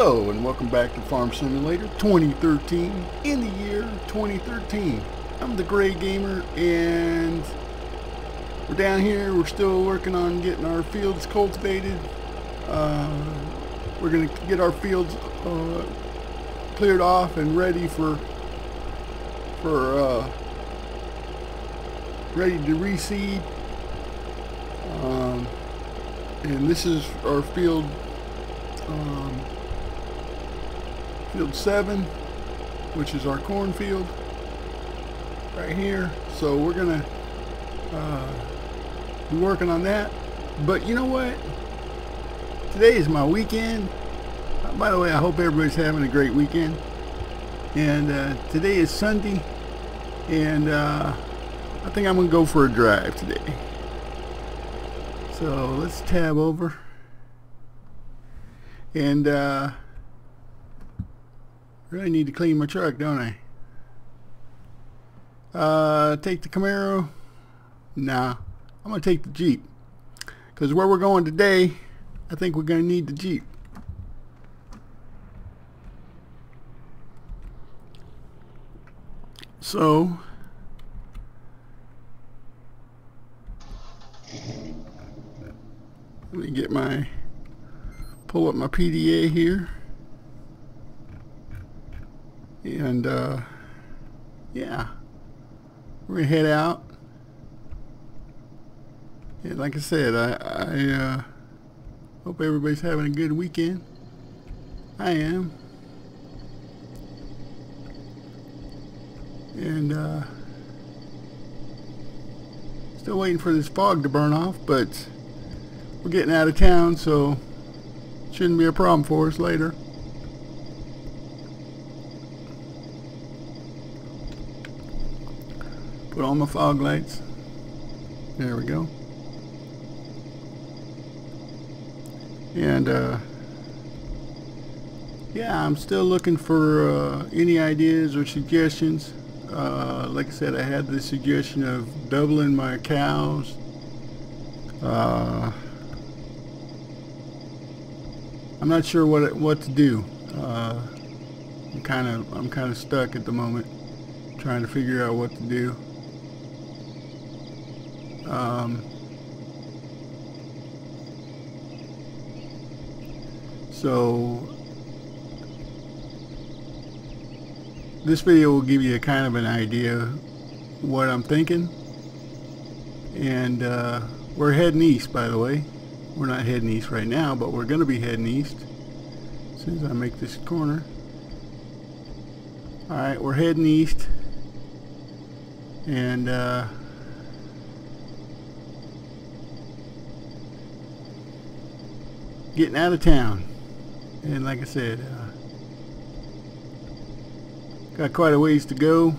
Hello and welcome back to Farm Simulator 2013 in the year 2013. I'm the Gray Gamer and we're down here. We're still working on getting our fields cultivated. Uh, we're going to get our fields uh, cleared off and ready for for uh, ready to reseed. Um, and this is our field um, field 7 which is our cornfield right here. So we're gonna uh, be working on that. But you know what? Today is my weekend. Uh, by the way I hope everybody's having a great weekend. And uh, today is Sunday. And uh, I think I'm gonna go for a drive today. So let's tab over. And uh, really need to clean my truck, don't I? Uh, take the Camaro? Nah, I'm going to take the Jeep. Because where we're going today, I think we're going to need the Jeep. So, let me get my pull up my PDA here and uh, yeah. We're gonna head out. And like I said I, I uh, hope everybody's having a good weekend. I am. And uh, still waiting for this fog to burn off but we're getting out of town so Shouldn't be a problem for us later. Put on my fog lights. There we go. And uh, yeah, I'm still looking for uh, any ideas or suggestions. Uh, like I said, I had the suggestion of doubling my cows. Uh, I'm not sure what what to do. Uh, I'm kind of I'm kind of stuck at the moment, trying to figure out what to do. Um, so this video will give you a kind of an idea what I'm thinking and uh, we're heading east by the way we're not heading east right now, but we're to be heading east as soon as I make this corner. Alright, we're heading east. And, uh, getting out of town. And like I said, uh, got quite a ways to go.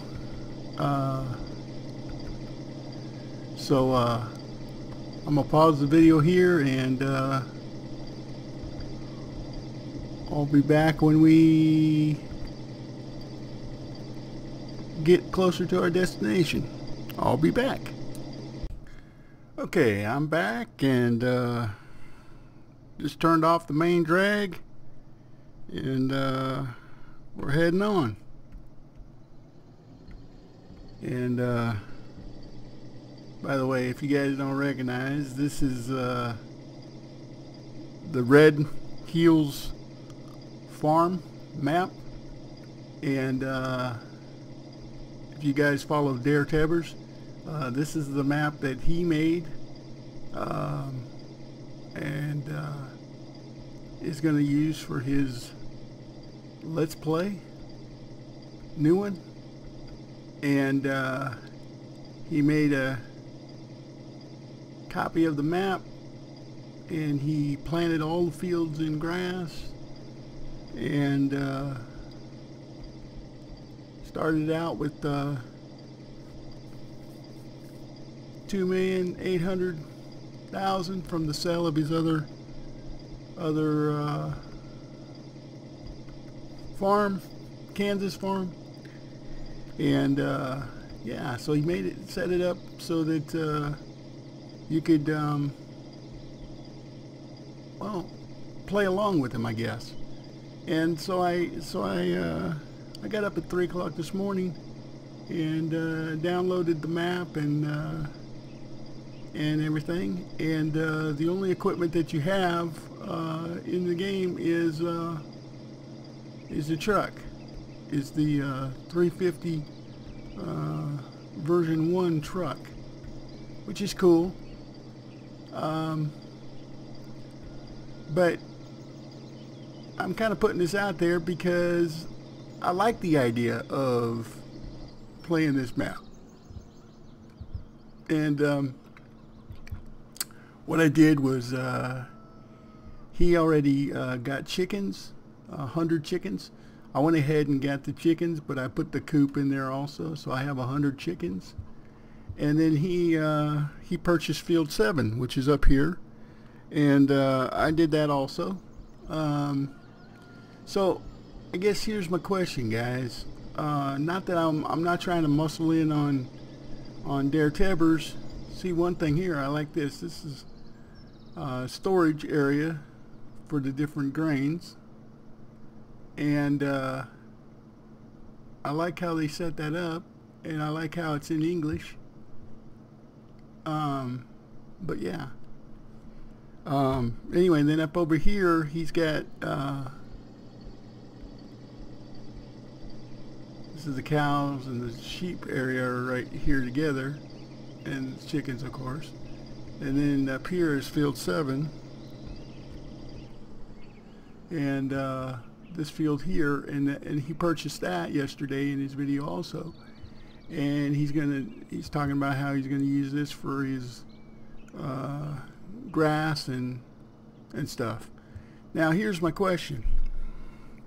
Uh, so, uh, I'm gonna pause the video here and uh, I'll be back when we get closer to our destination. I'll be back. Okay, I'm back and uh, just turned off the main drag and uh, we're heading on. And uh, by the way, if you guys don't recognize, this is uh, the Red Hills farm map. And uh, if you guys follow Dare Tebbers, uh, this is the map that he made. Um, and uh, is going to use for his Let's Play. New one. And uh, he made a copy of the map and he planted all the fields in grass and uh, started out with uh, two million eight hundred thousand from the sale of his other other uh, farm Kansas farm and uh, yeah so he made it set it up so that uh, you could, um, well, play along with him, I guess. And so I so I uh, I got up at three o'clock this morning and uh, downloaded the map and uh, and everything. And uh, the only equipment that you have uh, in the game is uh, is the truck, is the 350 version one truck, which is cool. Um, but I'm kind of putting this out there because I like the idea of playing this map. And um, what I did was uh, he already uh, got chickens, a hundred chickens. I went ahead and got the chickens, but I put the coop in there also, so I have a hundred chickens. And then he uh, he purchased field seven, which is up here, and uh, I did that also. Um, so I guess here's my question, guys. Uh, not that I'm I'm not trying to muscle in on on Dare Tibbers. See one thing here, I like this. This is uh, storage area for the different grains, and uh, I like how they set that up, and I like how it's in English. Um, but yeah. Um, anyway, then up over here, he's got. Uh, This is the cows and the sheep area are right here together, and chickens, of course. And then up here is field seven, and uh, this field here, and and he purchased that yesterday in his video also. And he's gonna, he's talking about how he's gonna use this for his uh, grass and and stuff. Now here's my question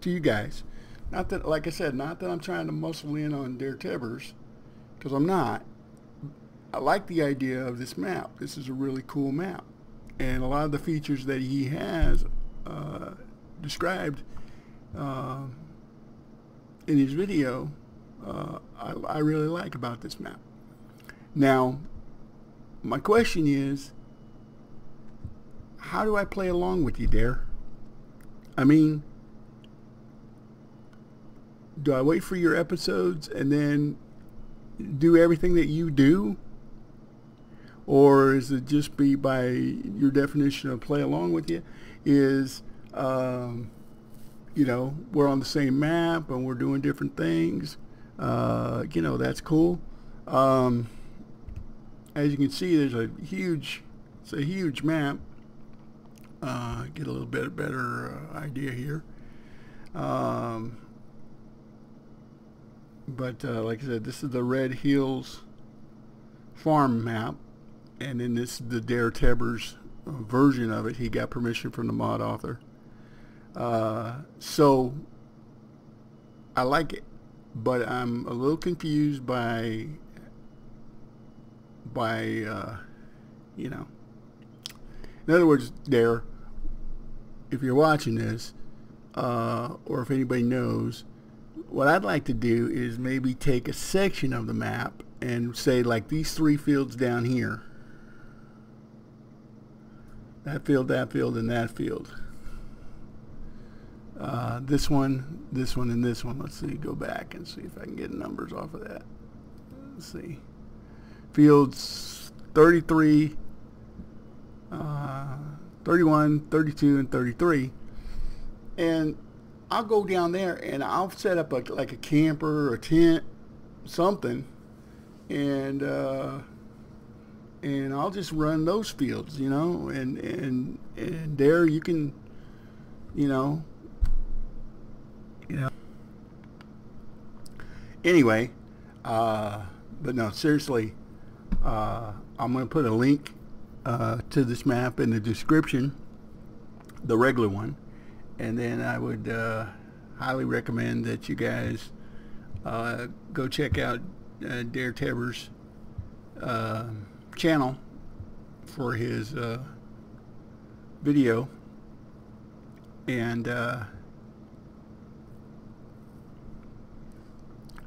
to you guys not that, like I said, not that I'm trying to muscle in on Dare Tibbers, because I'm not. I like the idea of this map. This is a really cool map. And a lot of the features that he has uh, described uh, in his video, uh, I, I really like about this map. Now, my question is, how do I play along with you, Dare? I mean, do I wait for your episodes and then do everything that you do? Or is it just be by your definition of play along with you? Is, um, you know, we're on the same map and we're doing different things. Uh, you know, that's cool. Um, as you can see, there's a huge, it's a huge map. Uh, get a little bit better uh, idea here. Um, but uh, like I said, this is the Red Hills farm map, and then this is the Dare Tibbers uh, version of it. He got permission from the mod author. Uh, so I like it, but I'm a little confused by by uh, you know. In other words, there. if you're watching this, uh, or if anybody knows, what I'd like to do is maybe take a section of the map and say like these three fields down here. That field, that field, and that field. Uh, this one, this one, and this one. Let's see, go back and see if I can get numbers off of that. Let's see. Fields 33, uh, 31, 32, and 33. And I'll go down there and I'll set up a, like a camper or a tent, something, and uh, and I'll just run those fields, you know, and and and there you can, you know, you know. Anyway, uh, but no, seriously, uh, I'm going to put a link uh, to this map in the description, the regular one. And then I would uh, highly recommend that you guys uh, go check out uh, Dare Tibbers' uh, channel for his video. And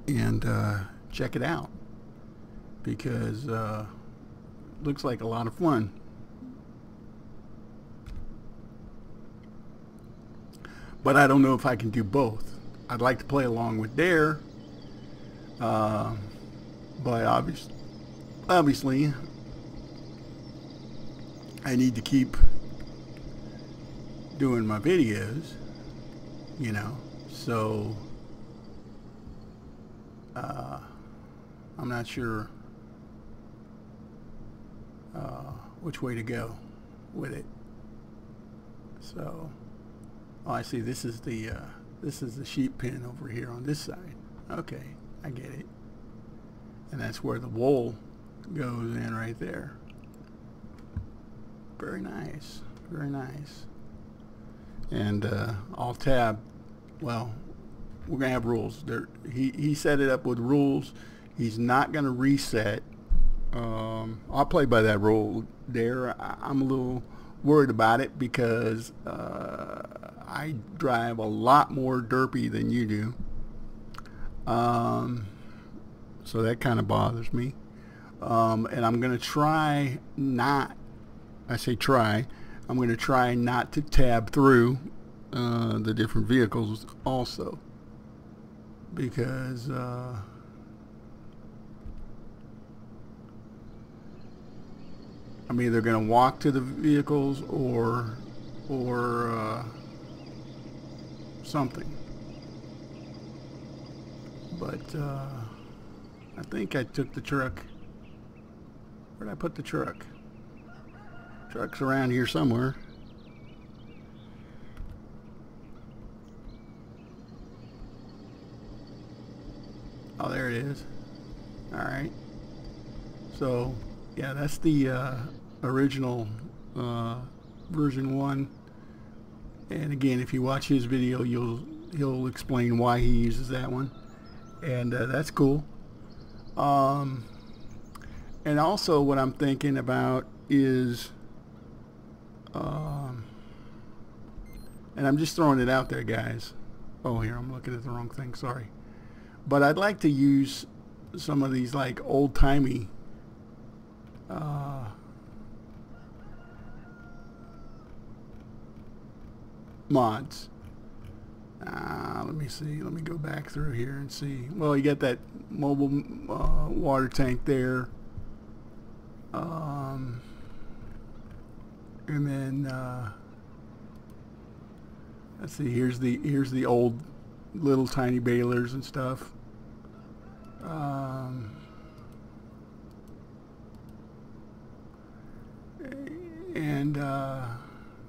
and uh, check it out because looks like a lot of fun. but I don't know if I can do both. I'd like to play along with Dare, uh, but obviously, obviously, I need to keep doing my videos, you know, so uh, I'm not sure uh, which way to go with it. So, oh, I see. This is the uh, this is the sheep pen over here on this side. Okay, I get it. And that's where the wool goes in right there. Very nice. Very nice. And uh, I'll tab. Well, we're gonna have rules. There, he he set it up with rules. He's not gonna reset. Um, I'll play by that rule there. I, I'm a little worried about it because uh, I drive a lot more derpy than you do. Um, so that kind of bothers me. Um, and I'm going to try not, I say try, I'm going to try not to tab through uh, the different vehicles also. Because uh, I'm either going to walk to the vehicles or or uh, something. But uh, I think I took the truck. Where'd I put the truck? Truck's around here somewhere. Oh, there it is. All right. So yeah, that's the uh, original uh, version one. And again, if you watch his video, you'll he'll explain why he uses that one, and uh, that's cool. Um, and also, what I'm thinking about is, um, and I'm just throwing it out there, guys. Oh, here I'm looking at the wrong thing. Sorry, but I'd like to use some of these like old timey uh, mods. Uh, let me see. Let me go back through here and see. Well, you got that mobile uh, water tank there. Um, and then uh, let's see. Here's the here's the old little tiny balers and stuff. Um, and uh,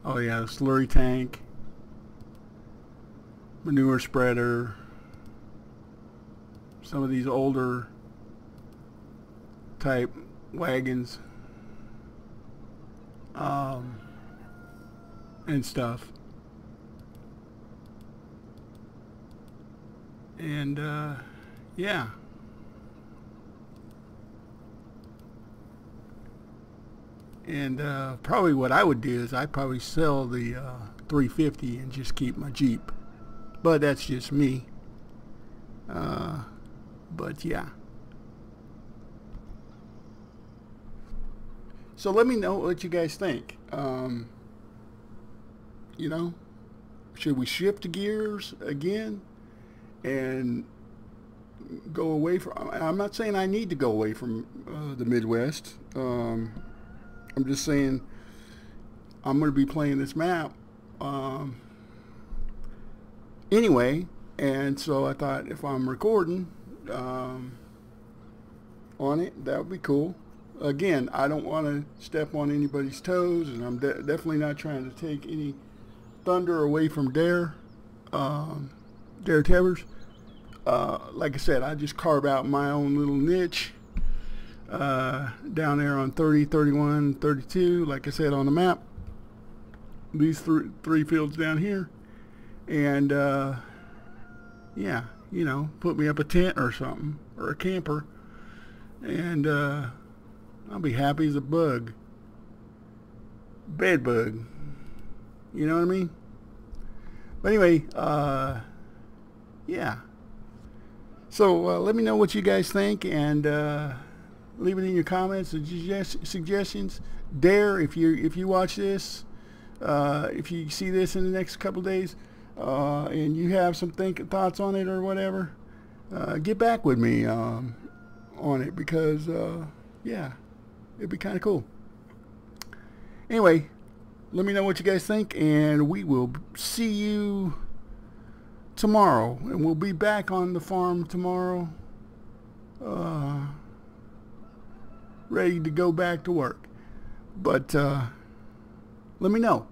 oh yeah, slurry tank, manure spreader, some of these older type wagons um, and stuff. And uh, yeah. And uh, probably what I would do is I'd probably sell the uh, 350 and just keep my Jeep. But that's just me. Uh, but yeah. So let me know what you guys think. Um, you know, should we shift gears again and go away from? I'm not saying I need to go away from uh, the Midwest. Um, I'm just saying I'm going to be playing this map um, anyway. And so I thought if I'm recording um, on it, that would be cool. Again, I don't want to step on anybody's toes, and I'm de definitely not trying to take any thunder away from Dare, um, Dare Tevers. Uh, like I said, I just carve out my own little niche uh, down there on 30, 31, 32, like I said on the map. These th three fields down here. And, uh, yeah, you know, put me up a tent or something, or a camper. And uh, I'll be happy as a bug. Bed bug. You know what I mean? But anyway, uh, yeah. So uh, let me know what you guys think, and uh, leave it in your comments and suggestions. Dare, if you if you watch this, uh, if you see this in the next couple days, uh, and you have some think thoughts on it or whatever, uh, get back with me um, on it because uh, yeah, it'd be kind of cool. Anyway, let me know what you guys think, and we will see you tomorrow, and we'll be back on the farm tomorrow, uh, ready to go back to work. But uh, let me know.